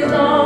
belong.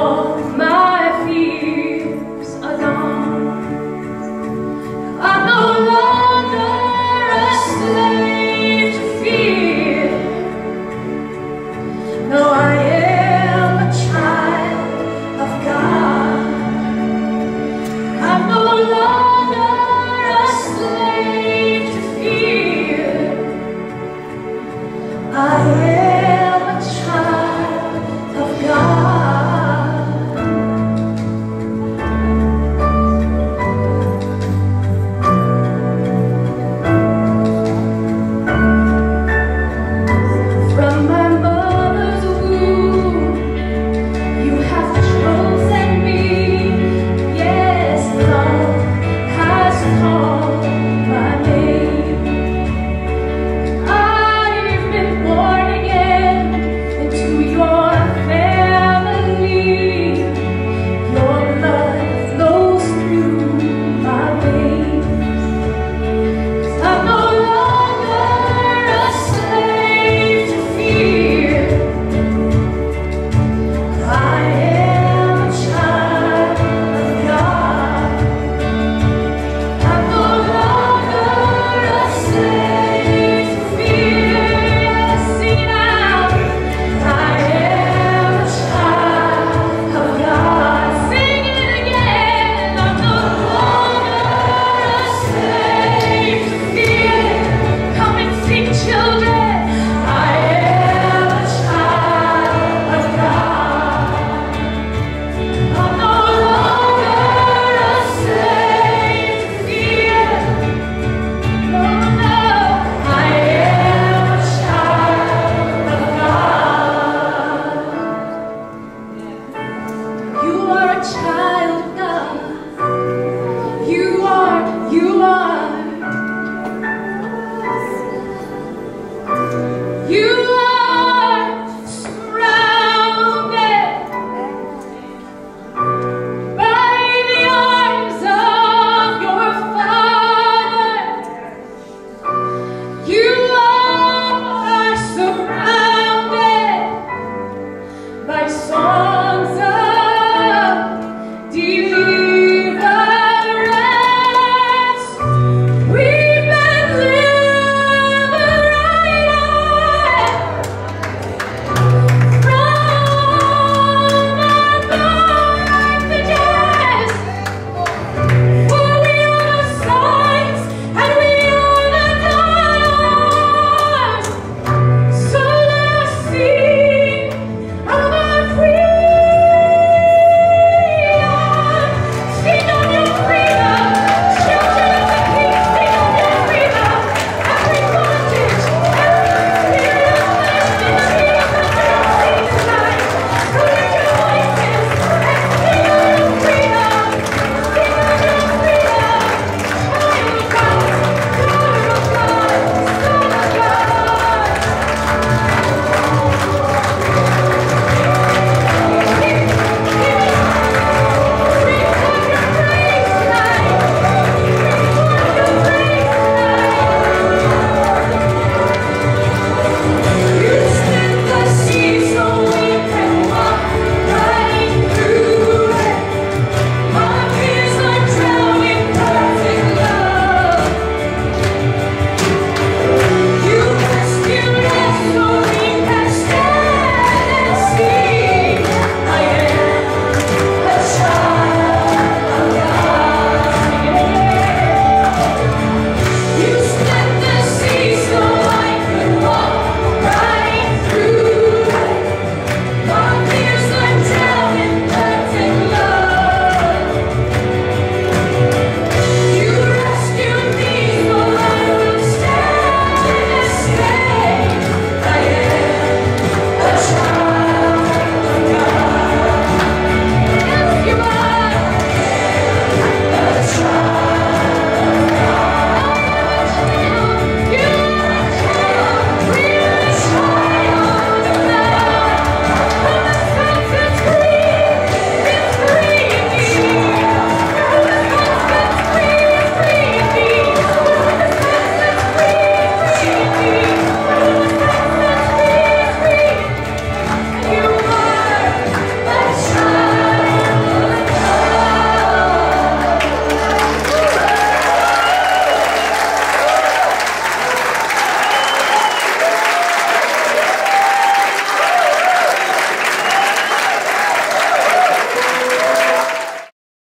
watch